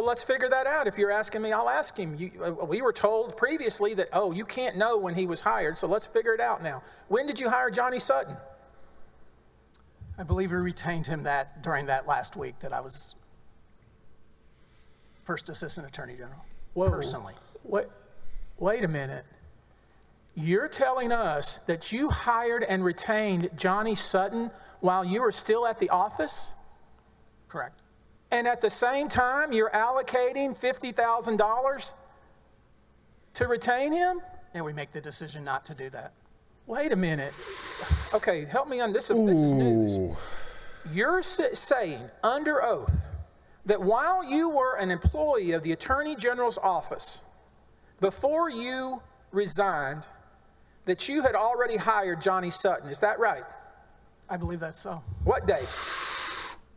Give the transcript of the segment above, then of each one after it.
Well, let's figure that out. If you're asking me, I'll ask him. You, uh, we were told previously that, oh, you can't know when he was hired, so let's figure it out now. When did you hire Johnny Sutton? I believe we retained him that during that last week that I was first assistant attorney general. Whoa. Personally. Wait, wait a minute. You're telling us that you hired and retained Johnny Sutton while you were still at the office? Correct. And at the same time, you're allocating $50,000 to retain him? And we make the decision not to do that. Wait a minute. Okay, help me on this. This is news. You're saying under oath that while you were an employee of the Attorney General's office, before you resigned, that you had already hired Johnny Sutton. Is that right? I believe that's so. What date?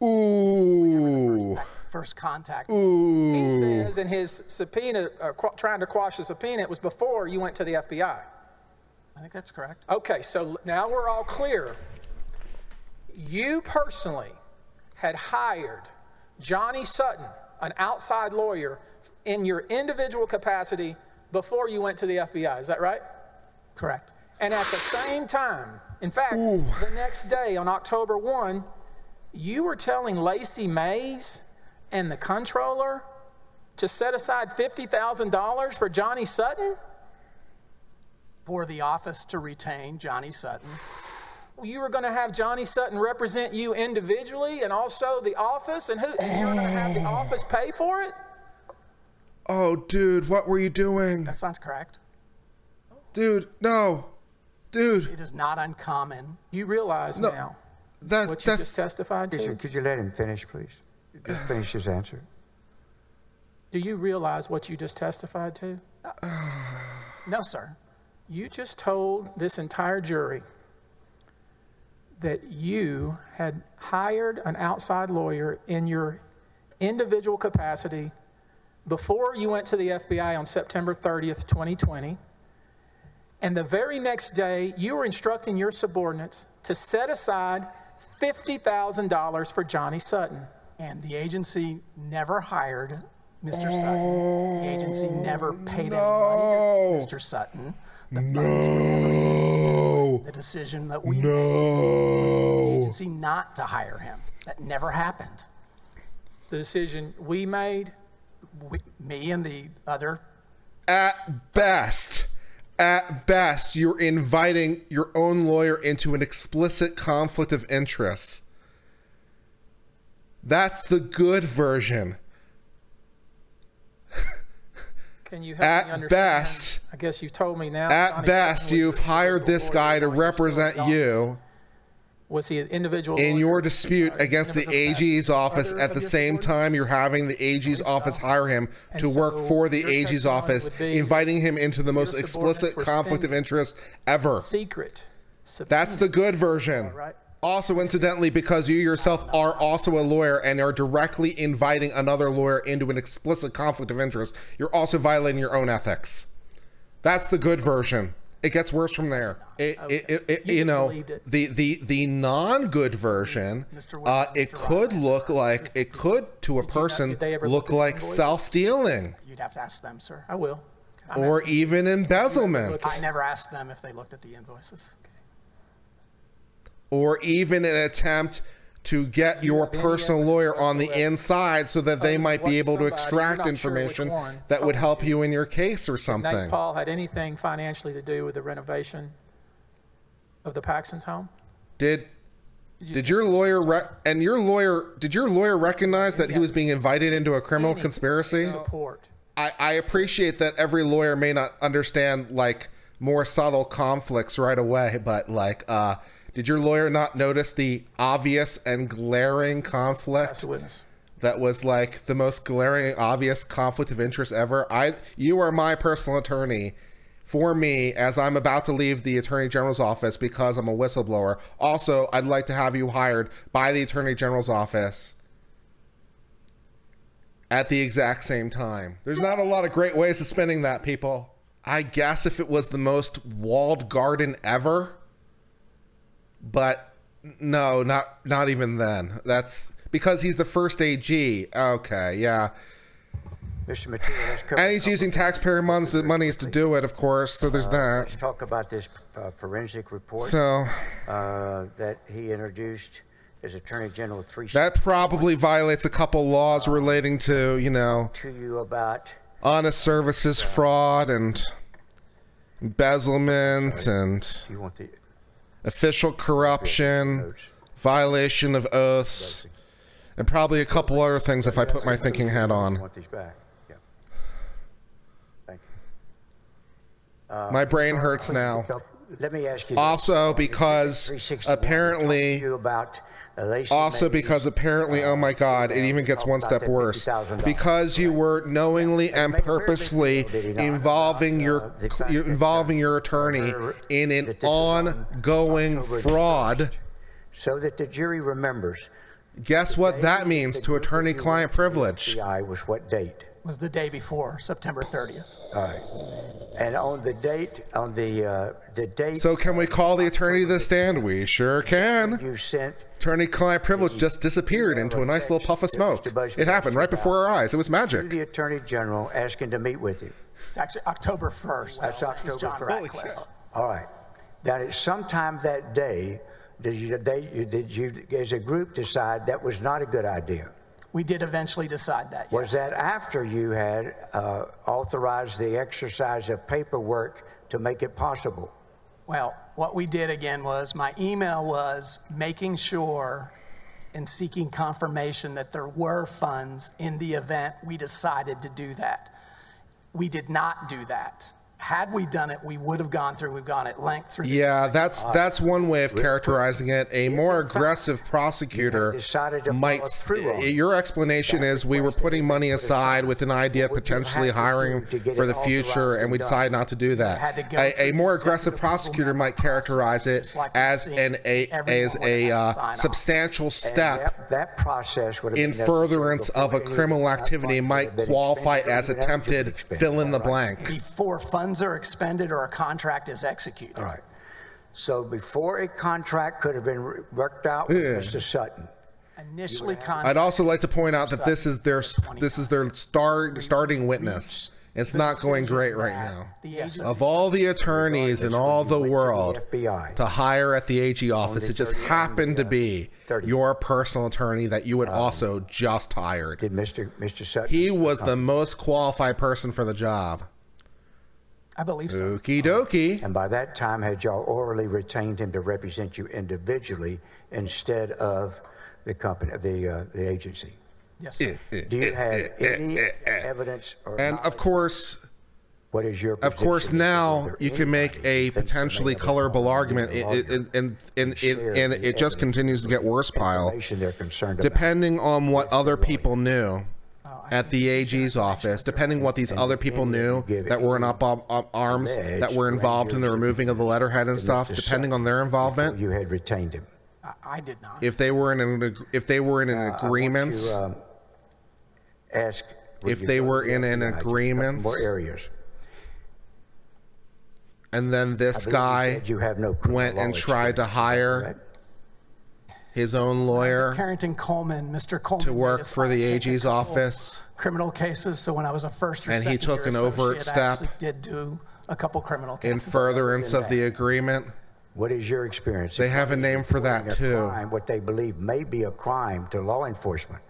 Ooh. First contact. Ooh. He Ooh. says in his subpoena, uh, trying to quash the subpoena, it was before you went to the FBI. I think that's correct. Okay, so now we're all clear. You personally had hired Johnny Sutton, an outside lawyer, in your individual capacity before you went to the FBI. Is that right? Correct. And at the same time, in fact, the next day on October 1, you were telling Lacey Mase and the controller to set aside $50,000 for Johnny Sutton? For the office to retain Johnny Sutton. You were going to have Johnny Sutton represent you individually and also the office, and who you were going to have the office pay for it? Oh, dude, what were you doing? That's not correct. Dude, no. Dude, It is not uncommon. You realize No, now that what you that's just testified Could you, to? could you let him finish, please? Just finish his answer. Do you realize what you just testified to? No, sir. You just told this entire jury that you had hired an outside lawyer in your individual capacity before you went to the FBI on September 30th, 2020. And the very next day, you were instructing your subordinates to set aside $50,000 for Johnny Sutton. And the agency never hired Mr. Sutton. The agency never paid eh, any money to Mr. Sutton. no. The decision that we made, the agency not to hire him. That never happened. The decision we made We, me and the other At best, at best, you're inviting your own lawyer into an explicit conflict of interest. That's the good version. Can you help At me understand? best- I guess you've told me now. At Johnny best, you've hired this guy to while you were still represent you. Was he an individual in your dispute against the AG's office at the same subordinates? time you're having the AG's office hire him And to work for the AG's office, inviting him into the most explicit conflict of interest ever. Secret. That's the good version. right. Also, incidentally, because you yourself are also a lawyer and are directly inviting another lawyer into an explicit conflict of interest, you're also violating your own ethics. That's the good version. It gets worse from there. It, it, it, it- You you know, it. the the the non-good version, Mr. uh, it could look like it could to a Did you not- person look look like self-dealing You'd have to ask them, sir. I will. I'm or even embezzlement. I never asked them if they looked at the invoices. or even an attempt to get your personal lawyer on the inside so that they might be able to extract not sure which information that would help you. in your case or Nate something. Paul had anything financially to do with the renovation of the Paxton's home? Did did your lawyer re- and your lawyer did your lawyer recognize that he was being invited into a criminal conspiracy? Support. I, I appreciate that every lawyer may not understand like more subtle conflicts right away, but like uh did your lawyer not notice the obvious and glaring conflict? That was like the most glaring obvious conflict of interest ever? I you are my personal attorney. For me as i'm about to leave the attorney general's office because i'm a whistleblower. Also i'd like to have you hired by the attorney general's office at the exact same time. There's not a lot of great ways of spending that people. I guess if it was the most walled garden ever but no, not not even then. That's because he's the first AG. Okay, yeah. Mr. Mateer, let's. And he's using taxpayer monies, monies to do it, of course. So there's that. Let's talk about this uh, forensic report So uh, that he introduced as Attorney General three that probably violates a couple laws relating to, you know, to you about honest services fraud and embezzlement and you want the official corruption, violation of oaths, and probably a couple other things if I put my thinking hat on. want these back? Yeah. Thank you. My brain hurts uh, now. Let me ask you. Also because apparently talked to you about uh, Also, because apparently, oh my God, it even gets one step worse. Because you were knowingly and purposefully involving your involving your attorney in an ongoing fraud. so that the jury remembers. Guess what that means to attorney-client privilege? Was what date? Was the day before, September 30th. All right. And on the date, on the uh, the date So, can we call the attorney to the stand? We sure can. you sent Attorney-client privilege just disappeared into a nice little puff of smoke. It happened right before our eyes. It was magic. the Attorney General asking to meet with you. It's actually October 1st. That's That October John 1st. All right. That at some time that day, did you, they, you- did you, as a group, decide that was not a good idea? We did eventually decide that, yes. Was that after you had uh, authorized the exercise of paperwork to make it possible? Well, what we did again was my email was making sure and seeking confirmation that there were funds in the event we decided to do that. We did not do that. Had we done it, we would have gone through, we've gone at length through. Yeah, that's that's one way of characterizing it. A more aggressive prosecutor might. follow through on it. Your explanation is we were putting money aside with an idea of What would you potentially hiring do to get for the future, and we decided not to do that. A, a more aggressive prosecutor might characterize it just like we've as an a as a uh, substantial step that, process in furtherance of a criminal activity might would have been qualify as even have to be attempted fill in the blank. Before funds are expended or a contract is executed. All right. So before a contract could have been worked out with Yeah. Mr. Sutton, Initially, I'd also like to point out that this is their this is their start starting witness. It's not going great right now. The Of all the attorneys in all the world to hire at the AG office, it just happened to be your personal attorney that you had um, also just hired. did Mr. Mr. Sutton? He was the most qualified person for the job. I believe so. Okie dokie. And by that time, had y'all orally retained him to represent you individually instead of the company, the uh, the agency? Yes, eh, sir. Eh, Do you eh, have any evidence or And of course, what is your of course, position as to now you can make a thinks there may potentially colorable argument, and and and and, share and the it just continues to get worse, pile. information they're concerned about. depending on what other people knew at the AG's office, depending what these other people knew that were in up, up, up arms that were involved in the removing of the letterhead and stuff, depending on their involvement, You had retained him. I, I did not. if they were in an if they were in an agreement, um, ask If they were in an FBI, just a couple agreement, More areas. and then this guy you have no went and tried to experience, is that hire correct? His own lawyer Carrington Coleman, Mr. Coleman. to work for the AG's office. Criminal cases. So when I was a first or And he took an overt step did do a couple criminal in furtherance of the agreement. What is your experience? They have a name for that, too. crime, what they believe may be a crime to law enforcement.